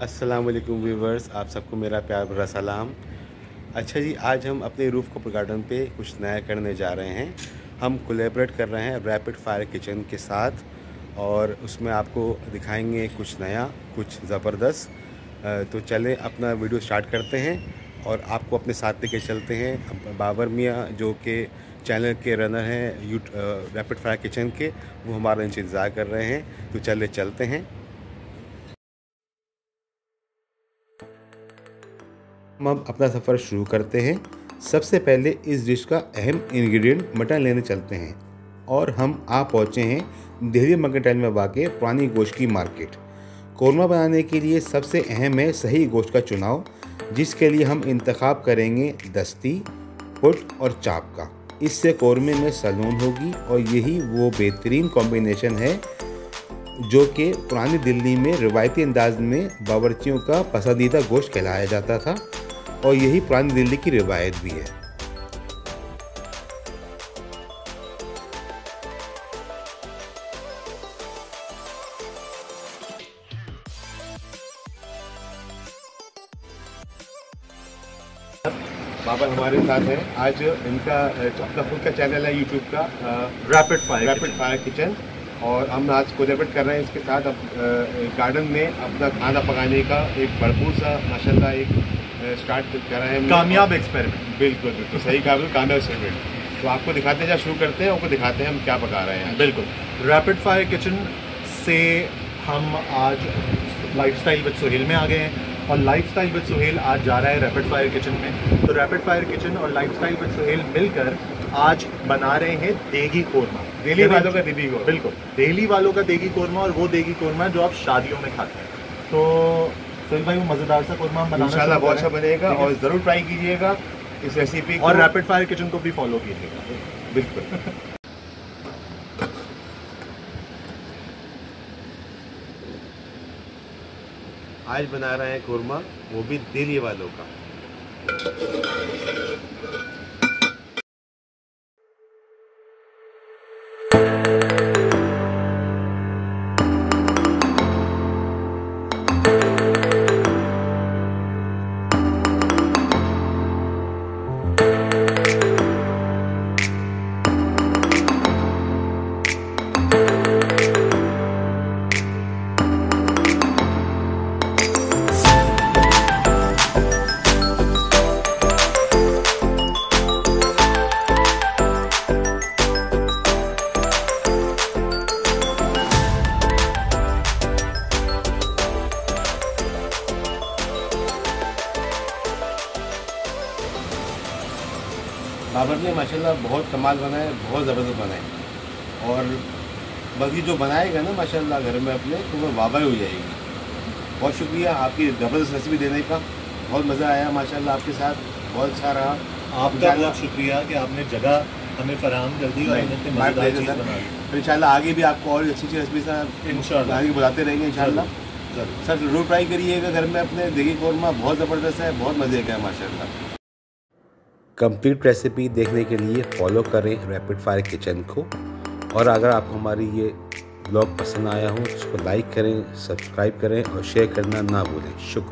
अस्सलाम वालेकुम व्यूवर्स आप सबको मेरा प्यार भरा सलाम। अच्छा जी, आज हम अपने रूफ़ कप गार्डन पे कुछ नया करने जा रहे हैं। हम कोलेबरेट कर रहे हैं रैपिड फायर किचन के साथ और उसमें आपको दिखाएँगे कुछ नया, कुछ ज़बरदस्त। तो चलें, अपना वीडियो स्टार्ट करते हैं और आपको अपने साथ लेके चलते हैं। बाबर मियाँ जो कि चैनल के रनर हैं रैपिड फायर किचन के, वो हमारा इंतज़ार कर रहे हैं। तो चले, चलते हैं। हम अब अपना सफ़र शुरू करते हैं। सबसे पहले इस डिश का अहम इंग्रेडिएंट मटन लेने चलते हैं। और हम आ पहुँचे हैं दिल्ली मर्केटाइल में वाक़ पुरानी गोश्त की मार्केट कौरमा बनाने के लिए सबसे अहम है सही गोश्त का चुनाव, जिसके लिए हम इंतखब करेंगे दस्ती, पुट और चाप का। इससे कौरमे में सलून होगी और यही वो बेहतरीन कॉम्बिनेशन है, जो कि पुरानी दिल्ली में रिवायती अंदाज में बावर्चियों का पसंदीदा गोश्त कहलाया जाता था। और यही पुरानी दिल्ली की रिवायत भी है। बाबा हमारे साथ हैं। आज इनका अपना खुद का चैनल है यूट्यूब का rapid fire rapid fire kitchen और हम आज कोलेबरेट कर रहे हैं इसके साथ अब गार्डन में अपना खाना पकाने का एक भरपूर सा माशाल्लाह एक स्टार्ट कर हैं। कामयाब एक्सपेरिमेंट बिल्कुल बिल्कुल सही कहा बिल्कुल कामयाब एक्सपेरिमेंट तो आपको दिखाते हैं शुरू करते हैं आपको दिखाते हैं हम क्या पका रहे हैं बिल्कुल। रैपिड फायर किचन से हम आज लाइफ स्टाइल विद सुहेल में आ गए हैं और लाइफ स्टाइल विद सुहेल आज जा रहा है रैपिड फायर किचन में। तो रैपिड फायर किचन और लाइफ स्टाइल विद सुहेल मिलकर आज बना रहे हैं देगी कोरमा दिल्ली वालों का देगी कोरमा बिल्कुल दिल्ली वालों का देगी कोरमा और वो देगी कोरमा जो आप शादियों में खाते हैं। तो सुहेल भाई वो मज़ेदार सा कोरमा हम बनाना बहुत अच्छा बनेगा और ज़रूर ट्राई कीजिएगा। इस रेसिपी और रैपिड फायर किचन को भी फॉलो कीजिएगा। बिल्कुल। आज बना रहे हैं कोरमा वो भी दिल्ली वालों का। बाबर ने माशाल्लाह बहुत कमाल बनाए बहुत ज़बरदस्त बनाए और बाकी जो बनाएगा ना माशाल्लाह घर में अपने तो वो वाबा हो जाएगी। बहुत शुक्रिया आपकी ज़बरदस्त रेसिपी देने का। बहुत मज़ा आया माशाल्लाह आपके साथ। बहुत अच्छा रहा। आपका बहुत शुक्रिया कि आपने जगह हमें फराहम कर दी और फिर इंशाल्लाह आगे भी आपको और अच्छी अच्छी रेसिपी इंशाल्लाह। आगे बुलाते रहेंगे इंशाल्लाह। सर ज़रूर ट्राई करिएगा घर में अपने। देगी कौरमा बहुत ज़बरदस्त है बहुत मज़े का है माशाल्लाह। कंप्लीट रेसिपी देखने के लिए फॉलो करें रैपिड फायर किचन को। और अगर आपको हमारी ये ब्लॉग पसंद आया हो तो उसको लाइक करें सब्सक्राइब करें और शेयर करना ना भूलें। शुक्रिया।